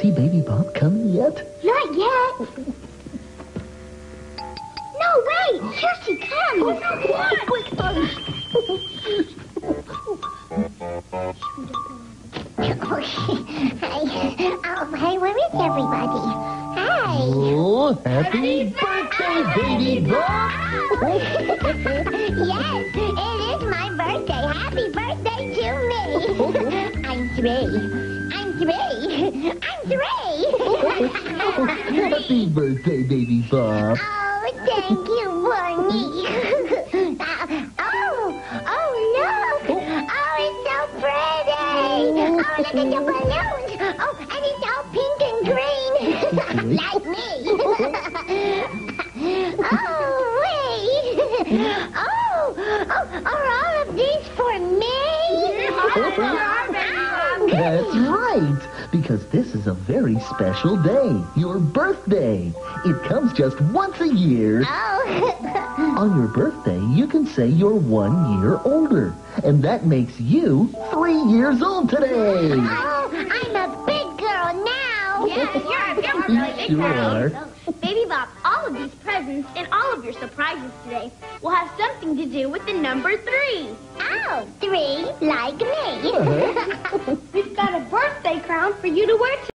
see Baby Bop coming yet? Not yet. No, wait. Here she comes. Oh, What? Quick, hush. Oh, hey. Oh, hey, where is everybody? Hey. Oh, happy birthday, Baby Bop! yes, it is my birthday. Happy birthday to me. I'm three. I'm three. I'm three. Happy birthday, Baby Bop. oh, thank you, Barney. Oh, oh, look. Oh, it's so pretty. Oh, look at the balloons. Oh, and it's all pink and green. like me. oh, wait. Oh, oh, are all of these for me? That's right, because this is a very special day, your birthday. It comes just once a year. Oh. On your birthday, you can say you're one year older, and that makes you three years old today. Oh, I'm a big girl now. Yeah, you're, you're a really big Sure girl. are. Baby Bop, all of these presents and all of your surprises today will have something to do with the number three. Oh, three like me. We've got a birthday crown for you to wear